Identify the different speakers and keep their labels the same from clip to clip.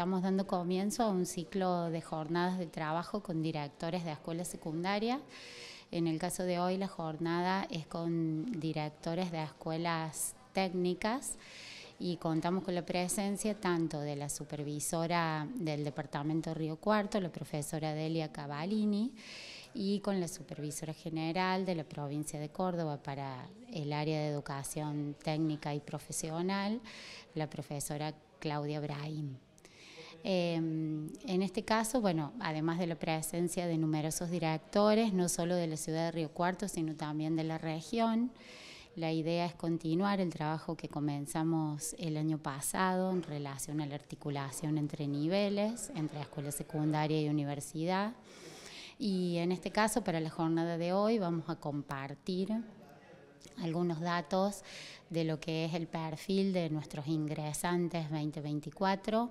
Speaker 1: estamos dando comienzo a un ciclo de jornadas de trabajo con directores de escuelas secundarias. En el caso de hoy la jornada es con directores de escuelas técnicas y contamos con la presencia tanto de la supervisora del departamento Río Cuarto, la profesora Delia Cavallini, y con la supervisora general de la provincia de Córdoba para el área de educación técnica y profesional, la profesora Claudia Brahim. Em, en este caso, bueno, además de la presencia de numerosos directores, no solo de la ciudad de Río Cuarto, sino también de la región, la idea es continuar el trabajo que comenzamos el año pasado en relación a la articulación entre niveles, entre escuela secundaria y universidad. Y en este caso, para la jornada de hoy, vamos a compartir algunos datos de lo que es el perfil de nuestros ingresantes 2024,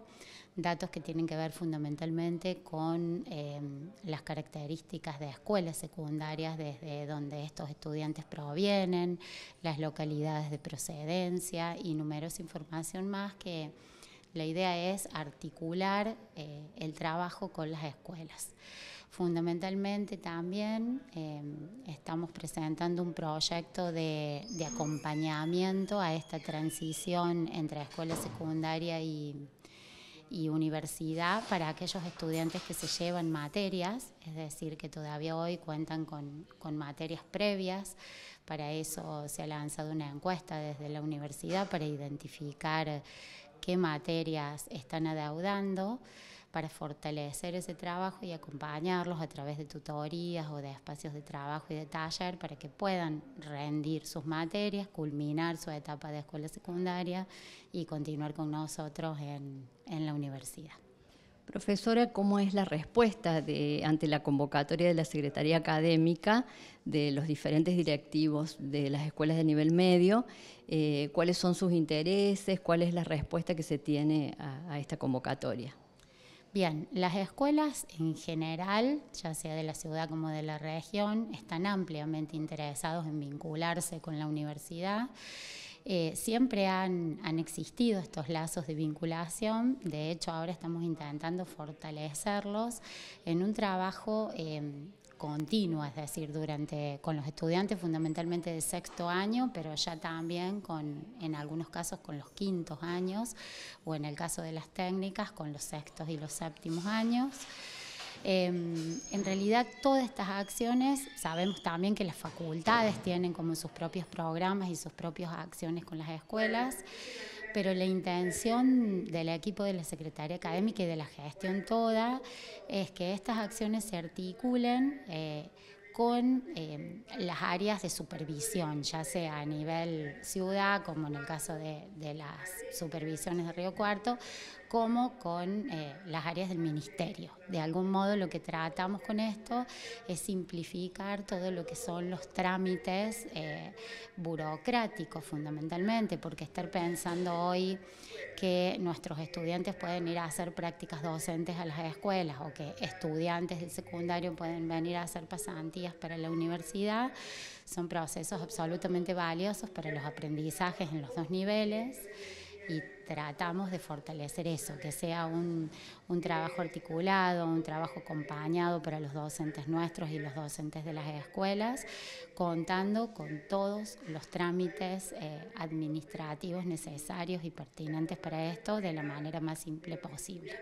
Speaker 1: datos que tienen que ver fundamentalmente con em, las características de escuelas secundarias desde donde estos estudiantes provienen, las localidades de procedencia y numerosa información más que la idea es articular eh, el trabajo con las escuelas. Fundamentalmente también em, estamos presentando un proyecto de, acompañamiento a esta transición entre escuela secundaria y, universidad para aquellos estudiantes que se llevan materias, es decir, que todavía hoy cuentan con materias previas. Para eso se ha lanzado una encuesta desde la universidad para identificar qué materias están adeudando para fortalecer ese trabajo y acompañarlos a través de tutorías o de espacios de trabajo y de taller para que puedan rendir sus materias, culminar su etapa de escuela secundaria y continuar con nosotros en, la universidad.
Speaker 2: Profesora, ¿cómo es la respuesta ante la convocatoria de la Secretaría Académica de los diferentes directivos de las escuelas de nivel medio? Eh, ¿Cuáles son sus intereses? ¿Cuál es la respuesta que se tiene a esta convocatoria?
Speaker 1: Bien, las escuelas en general, ya sea de la ciudad como de la región, están ampliamente interesados en vincularse con la universidad. Eh, siempre han, existido estos lazos de vinculación, de hecho ahora estamos intentando fortalecerlos en un trabajo eh, continua, es decir, durante con los estudiantes fundamentalmente de sexto año, pero ya también con en algunos casos con los quintos años o en el caso de las técnicas con los sextos y los séptimos años. Em, en realidad todas estas acciones, sabemos también que las facultades tienen como sus propios programas y sus propias acciones con las escuelas pero la intención del equipo de la Secretaría Académica y de la gestión toda es que estas acciones se articulen eh, con eh, las áreas de supervisión, ya sea a nivel ciudad, como en el caso de las supervisiones de Río Cuarto, como con eh, las áreas del ministerio. De algún modo lo que tratamos con esto es simplificar todo lo que son los trámites eh, burocráticos fundamentalmente, porque estar pensando hoy que nuestros estudiantes pueden ir a hacer prácticas docentes a las escuelas o que estudiantes del secundario pueden venir a hacer pasantías para la universidad, son procesos absolutamente valiosos para los aprendizajes en los dos niveles y tratamos de fortalecer eso, que sea un, un, trabajo articulado, un trabajo acompañado para los docentes nuestros y los docentes de las escuelas, contando con todos los trámites eh, administrativos necesarios y pertinentes para esto de la manera más simple posible.